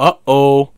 Uh oh.